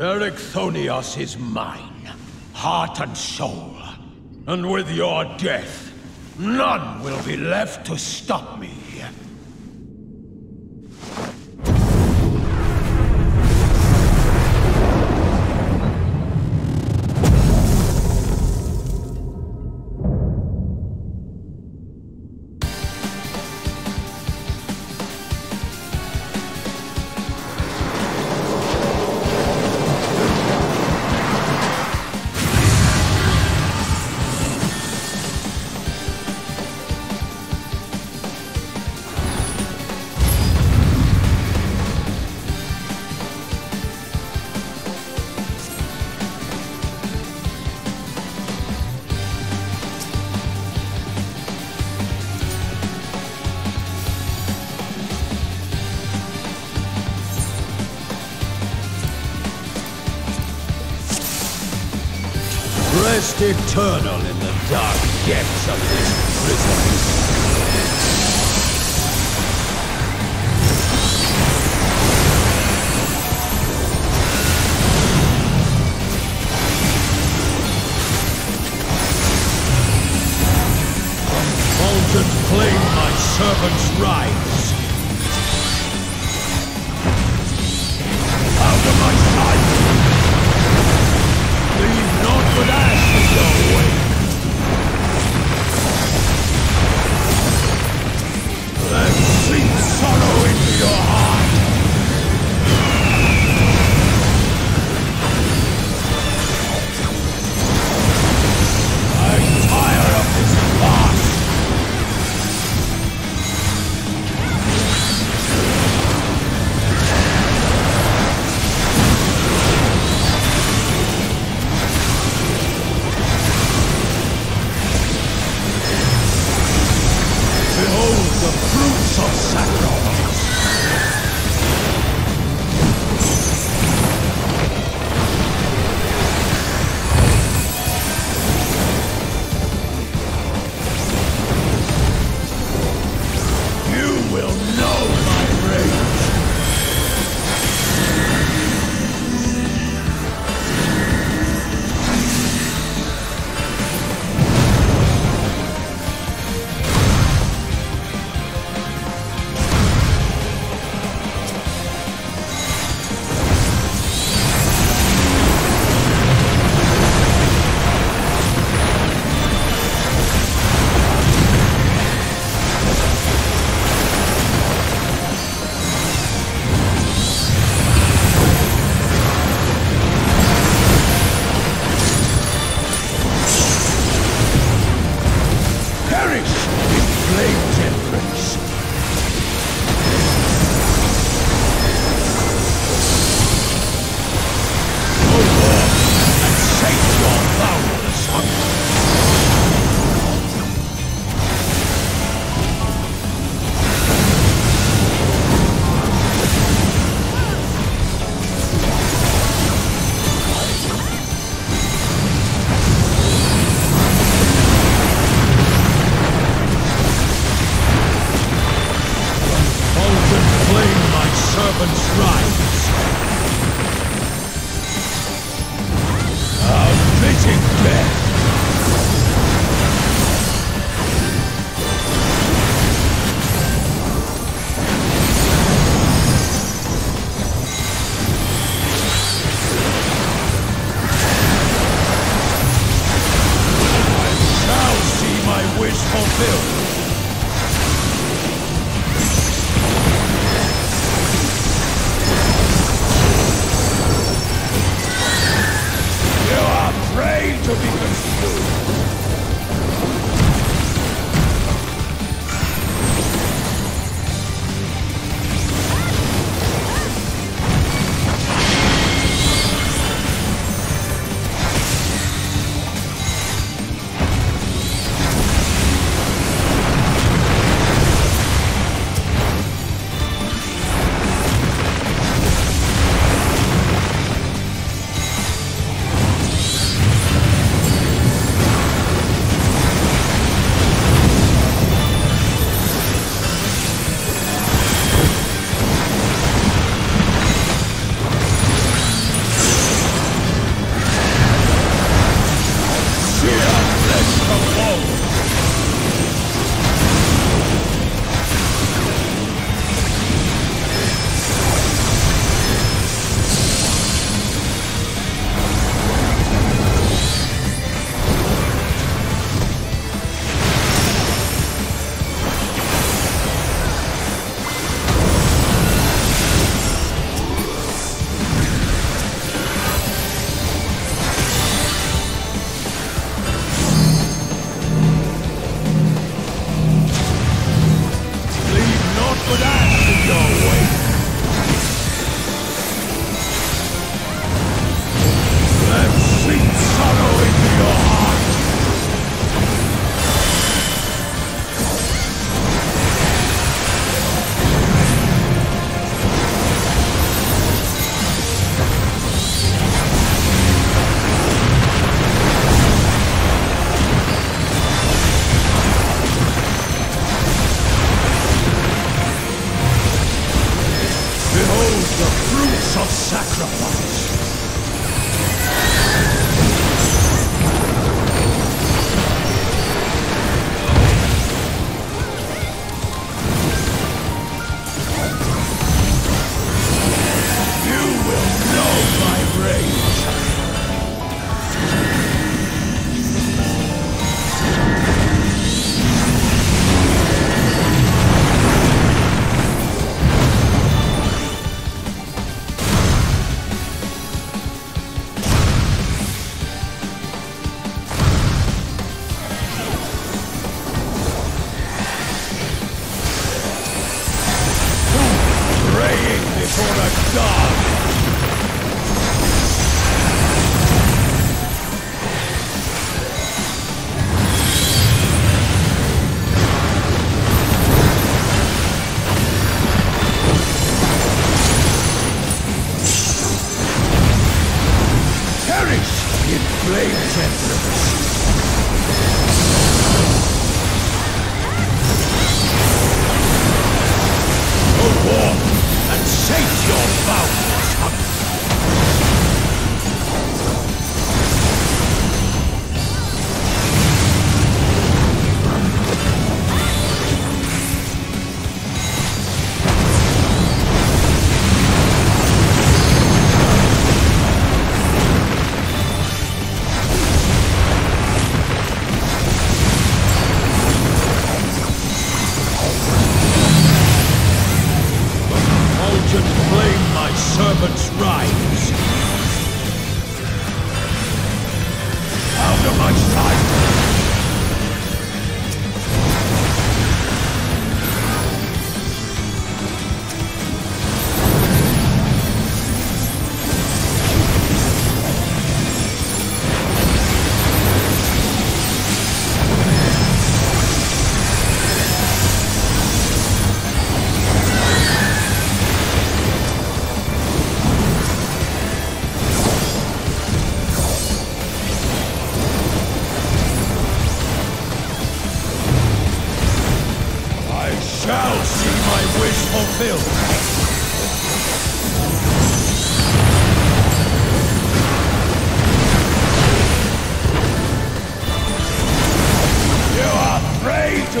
Erichthonios is mine, heart and soul. And with your death, none will be left to stop me. left eternal in the dark depths of this prison. Claim my servant's right. sacrifice. Perish in flame, gentlemen!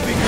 To be